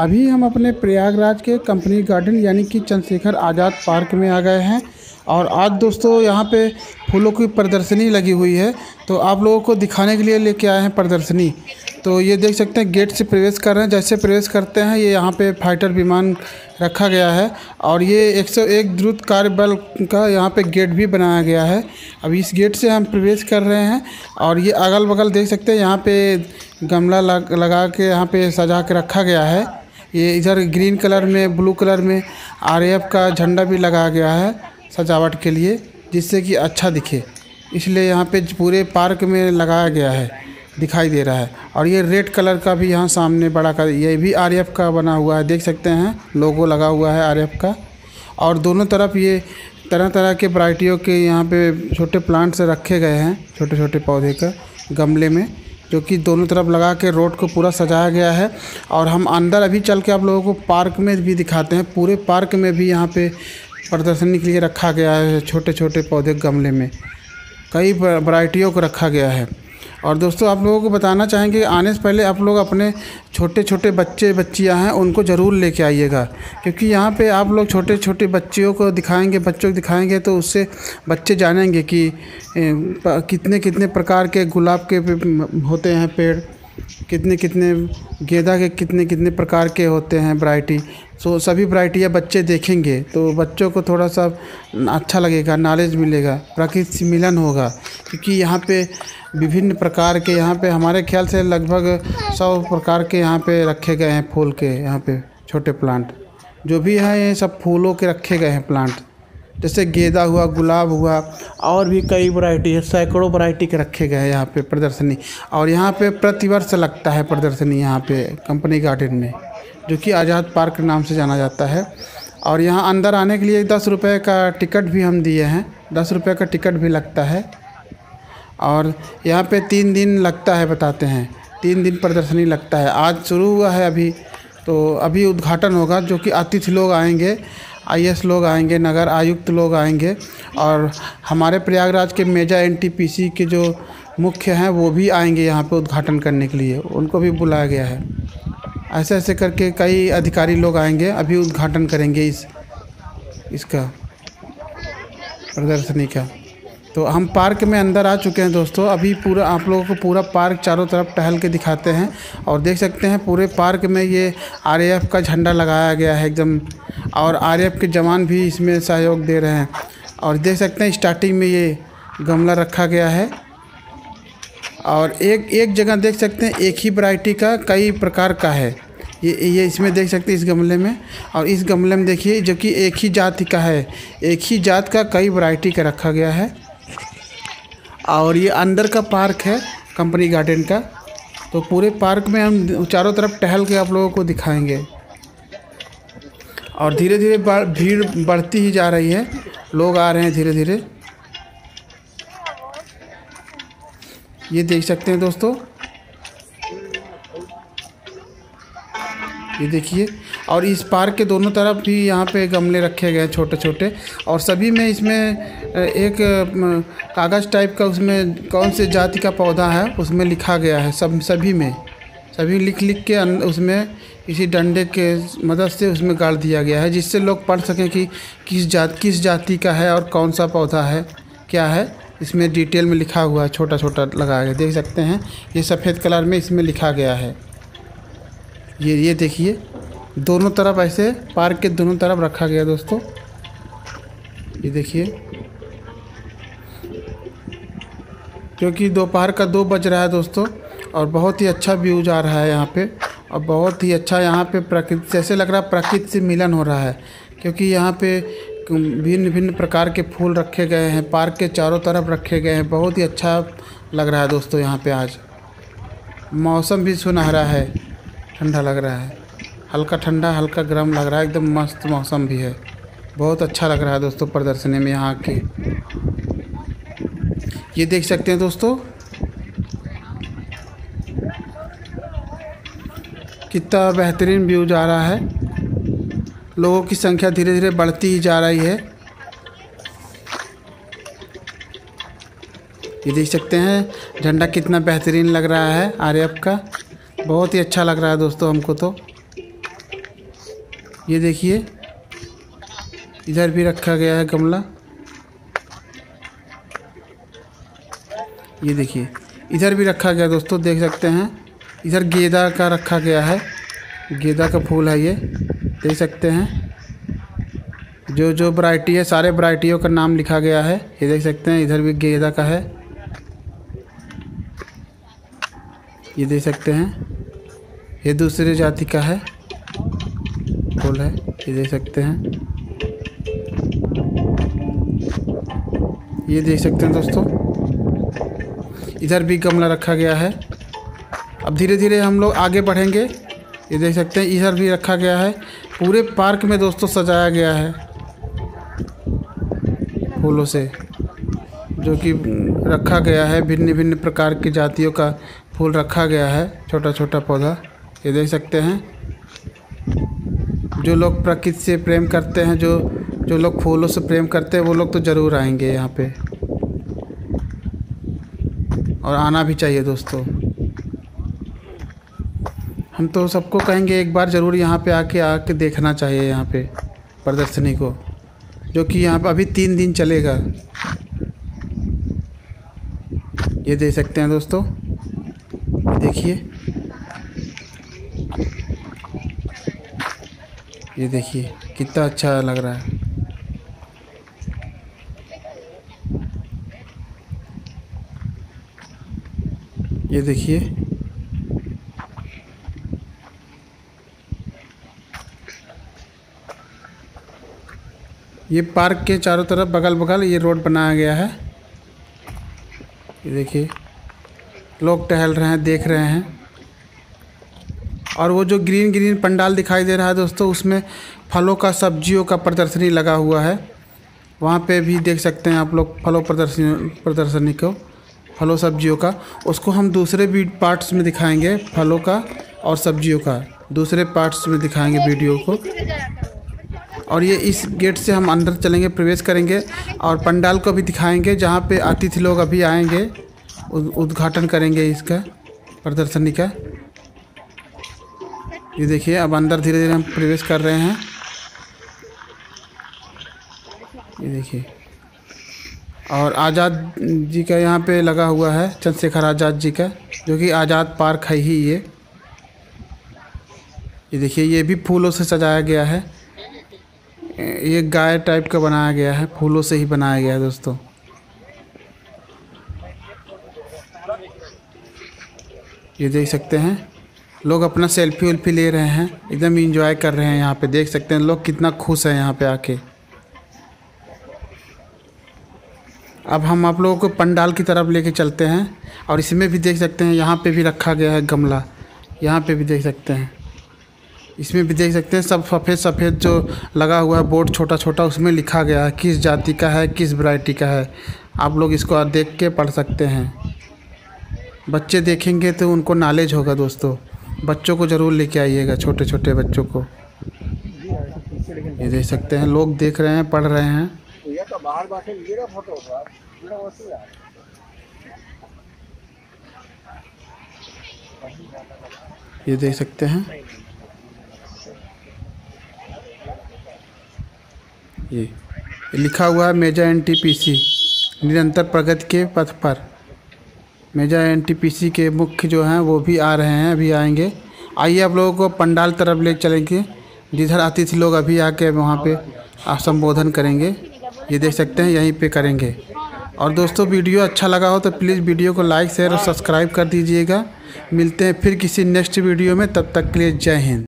अभी हम अपने प्रयागराज के कंपनी गार्डन यानी कि चंद्रशेखर आज़ाद पार्क में आ गए हैं। और आज दोस्तों यहाँ पे फूलों की प्रदर्शनी लगी हुई है। तो आप लोगों को दिखाने के लिए लेके आए हैं प्रदर्शनी। तो ये देख सकते हैं गेट से प्रवेश कर रहे हैं। जैसे प्रवेश करते हैं ये यहाँ पे फाइटर विमान रखा गया है। और ये 101 द्रुत कार्य बल का यहाँ पे गेट भी बनाया गया है। अब इस गेट से हम प्रवेश कर रहे हैं। और ये अगल बगल देख सकते हैं यहाँ पे गमला लग, लगा के यहाँ पे सजा के रखा गया है। ये इधर ग्रीन कलर में, ब्लू कलर में आरएफ का झंडा भी लगाया गया है सजावट के लिए, जिससे कि अच्छा दिखे। इसलिए यहाँ पे पूरे पार्क में लगाया गया है, दिखाई दे रहा है। और ये रेड कलर का भी यहाँ सामने बड़ा का ये भी आरएफ का बना हुआ है, देख सकते हैं, लोगो लगा हुआ है आरएफ का। और दोनों तरफ़ ये तरह तरह के वराइटियों के यहाँ पे छोटे प्लांट्स रखे गए हैं छोटे छोटे पौधे का गमले में। जो कि दोनों तरफ़ लगा के रोड को पूरा सजाया गया है। और हम अंदर अभी चल के आप लोगों को पार्क में भी दिखाते हैं। पूरे पार्क में भी यहाँ पे प्रदर्शनी के लिए रखा गया है। छोटे छोटे पौधे गमले में। कई वराइटियों को रखा गया है। और दोस्तों, आप लोगों को बताना चाहेंगे आने से पहले आप लोग अपने छोटे छोटे बच्चे, बच्चियाँ हैं, उनको ज़रूर लेके आइएगा। क्योंकि यहाँ पे आप लोग छोटे छोटे बच्चियों को दिखाएँगे, बच्चों को दिखाएँगे तो उससे बच्चे जानेंगे कि कितने कितने प्रकार के गुलाब के होते हैं पेड़। कितने कितने गेंदा के कितने कितने प्रकार के होते हैं वैरायटी सो सभी वैरायटियाँ बच्चे देखेंगे तो बच्चों को थोड़ा सा अच्छा लगेगा नॉलेज मिलेगा प्रकृति से मिलन होगा, क्योंकि यहाँ पे विभिन्न प्रकार के, यहाँ पे हमारे ख्याल से लगभग सौ प्रकार के यहाँ पे रखे गए हैं फूल के, यहाँ पे छोटे प्लांट जो भी हैं सब फूलों के रखे गए हैं प्लांट जैसे गेंदा हुआ, गुलाब हुआ, और भी कई वैरायटी है, सैकड़ों वैरायटी के रखे गए हैं यहाँ पे प्रदर्शनी। और यहाँ पे प्रतिवर्ष लगता है प्रदर्शनी यहाँ पे कंपनी गार्डन में, जो कि आज़ाद पार्क नाम से जाना जाता है। और यहाँ अंदर आने के लिए दस रुपये का टिकट भी हम दिए हैं, दस रुपये का टिकट भी लगता है। और यहाँ पे तीन दिन लगता है, बताते हैं, तीन दिन प्रदर्शनी लगता है। आज शुरू हुआ है अभी तो अभी उद्घाटन होगा, जो कि अतिथि लोग आएँगे। आईएएस लोग आएँगे, नगर आयुक्त लोग आएँगे और हमारे प्रयागराज के मेजा एनटीपीसी के जो मुख्य हैं, वो भी आएँगे यहाँ पे उद्घाटन करने के लिए। उनको भी बुलाया गया है। ऐसे ऐसे करके कई अधिकारी लोग आएँगे, अभी उद्घाटन करेंगे इस, इसका प्रदर्शनी का। तो हम पार्क में अंदर आ चुके हैं दोस्तों। अभी पूरा, आप लोगों को पूरा पार्क चारों तरफ़ टहल के दिखाते हैं और देख सकते हैं, पूरे पार्क में ये आरएएफ का झंडा लगाया गया है, एकदम और आरएएफ के जवान भी इसमें सहयोग दे रहे हैं। और देख सकते हैं स्टार्टिंग में ये गमला रखा गया है। और एक एक जगह देख सकते हैं, एक ही वैरायटी का कई प्रकार का है। ये ये इसमें देख सकते हैं, इस गमले में। और इस गमले में देखिए, जो कि एक ही जाति का है। एक ही जात का कई वैरायटी का रखा गया है। और ये अंदर का पार्क है कंपनी गार्डन का। तो पूरे पार्क में हम चारों तरफ़ टहल के आप लोगों को दिखाएँगे। और धीरे धीरे भीड़ बढ़ती ही जा रही है। लोग आ रहे हैं धीरे धीरे ये देख सकते हैं दोस्तों। ये देखिए। और इस पार्क के दोनों तरफ़ भी यहाँ पे गमले रखे गए हैं छोटे छोटे और सभी में इसमें, एक कागज़ टाइप का उसमें, कौन से जाति का पौधा है, उसमें लिखा गया है। सब, सभी में। सभी लिख लिख के उसमें इसी डंडे के मदद से उसमें गाड़ दिया गया है, जिससे लोग पढ़ सकें कि किस जात, किस जाति का है और कौन सा पौधा है, क्या है। इसमें डिटेल में लिखा हुआ है, छोटा छोटा लगा के देख सकते हैं। ये सफ़ेद कलर में इसमें लिखा गया है। ये ये देखिए, दोनों तरफ़ ऐसे पार्क के दोनों तरफ़ रखा गया दोस्तों। ये देखिए, क्योंकि दोपहर का दो बज रहा है दोस्तों। और बहुत ही अच्छा व्यूज़ आ रहा है यहाँ पे और बहुत ही अच्छा यहाँ पे प्रकृति, जैसे लग रहा है प्रकृति से मिलन हो रहा है, क्योंकि यहाँ पे भिन्न भिन्न प्रकार के फूल रखे गए हैं, पार्क के चारों तरफ़ रखे गए हैं, बहुत ही अच्छा लग रहा है दोस्तों यहाँ पे आज। मौसम भी सुनहरा है, ठंडा लग रहा है, हल्का ठंडा, हल्का गर्म लग रहा है, एकदम मस्त मौसम भी है, बहुत अच्छा लग रहा है दोस्तों प्रदर्शनी में यहाँ के। ये देख सकते हैं दोस्तों कितना बेहतरीन व्यू जा रहा है। लोगों की संख्या धीरे धीरे बढ़ती ही जा रही है। ये देख सकते हैं, झंडा कितना बेहतरीन लग रहा है आर का। बहुत ही अच्छा लग रहा है दोस्तों हमको तो। ये देखिए, इधर भी रखा गया है गमला। ये देखिए, इधर भी रखा गया दोस्तों, देख सकते हैं। इधर गेंदा का रखा गया है। गेंदा का फूल है ये। देख सकते हैं। जो जो वैरायटी है, सारे वैरायटियों का नाम लिखा गया है। ये देख सकते हैं, इधर भी गेंदा का है। ये देख सकते हैं। ये दूसरे जाति का है। फूल है। ये देख सकते हैं। ये देख सकते हैं दोस्तों। इधर भी गमला रखा गया है। अब धीरे धीरे हम लोग आगे बढ़ेंगे। ये देख सकते हैं, इधर भी रखा गया है। पूरे पार्क में दोस्तों सजाया गया है। फूलों से, जो कि रखा गया है। भिन्न भिन्न प्रकार की जातियों का फूल रखा गया है। छोटा छोटा पौधा, ये देख सकते हैं। जो लोग प्रकृति से प्रेम करते हैं, जो जो लोग फूलों से प्रेम करते हैं, वो लोग तो ज़रूर आएँगे यहाँ पे। और आना भी चाहिए दोस्तों। हम तो सबको कहेंगे एक बार ज़रूर यहाँ पे आके आके देखना चाहिए यहाँ पे प्रदर्शनी को, जो कि यहाँ पे अभी तीन दिन चलेगा। ये देख सकते हैं दोस्तों देखिए। ये देखिए, कितना अच्छा लग रहा है। ये देखिए। ये पार्क के चारों तरफ़ बगल बगल ये रोड बनाया गया है। ये देखिए, लोग टहल रहे हैं, देख रहे हैं। और वो जो ग्रीन ग्रीन पंडाल दिखाई दे रहा है दोस्तों, उसमें फलों का, सब्जियों का प्रदर्शनी लगा हुआ है। वहाँ पे भी देख सकते हैं आप लोग फलों प्रदर्शनी प्रदर्शनी को, फलों, सब्जियों का। उसको हम दूसरे भी पार्ट्स में दिखाएँगे, फलों का और सब्जियों का। दूसरे पार्ट्स में दिखाएँगे वीडियो को। और ये इस गेट से हम अंदर चलेंगे, प्रवेश करेंगे और पंडाल को भी दिखाएँगे, जहाँ पे अतिथि लोग अभी आएँगे। उद्घाटन करेंगे इसका, प्रदर्शनी का। ये देखिए, अब अंदर धीरे धीरे हम प्रवेश कर रहे हैं। ये देखिए। और आज़ाद जी का यहाँ पे लगा हुआ है, चंद्रशेखर आज़ाद जी का, जो कि आज़ाद पार्क है ही ये। ये देखिए, ये भी फूलों से सजाया गया है। ये गाय टाइप का बनाया गया है, फूलों से ही बनाया गया है दोस्तों। ये देख सकते हैं, लोग अपना सेल्फी वेल्फी ले रहे हैं, एकदम इंजॉय कर रहे हैं यहाँ पे, देख सकते हैं लोग कितना खुश हैं यहाँ पे आके। अब हम आप लोगों को पंडाल की तरफ़ लेके चलते हैं, और इसमें भी देख सकते हैं, यहाँ पे भी रखा गया है गमला, यहाँ पे भी देख सकते हैं। इसमें भी देख सकते हैं सब सफ़ेद सफ़ेद जो लगा हुआ है बोर्ड छोटा छोटा उसमें लिखा गया है किस जाति का है किस वैरायटी का है। आप लोग इसको देख के पढ़ सकते हैं। बच्चे देखेंगे तो उनको नॉलेज होगा दोस्तों। बच्चों को ज़रूर लेके आइएगा छोटे छोटे बच्चों को। ये देख सकते हैं लोग देख रहे हैं पढ़ रहे हैं। ये देख सकते हैं। ये लिखा हुआ है Meja N T P C निरंतर प्रगति के पथ पर। Meja N T P C के मुख्य जो हैं, वो भी आ रहे हैं, अभी आएँगे। आइए आप लोगों को पंडाल तरफ़ ले चलेंगे। जिधर अतिथि लोग अभी आके वहाँ पे संबोधन करेंगे। ये देख सकते हैं, यहीं पे करेंगे। और दोस्तों, वीडियो अच्छा लगा हो तो प्लीज़ वीडियो को लाइक, शेयर और सब्सक्राइब कर दीजिएगा। मिलते हैं फिर किसी नेक्स्ट वीडियो में, तब तक के लिए जय हिंद।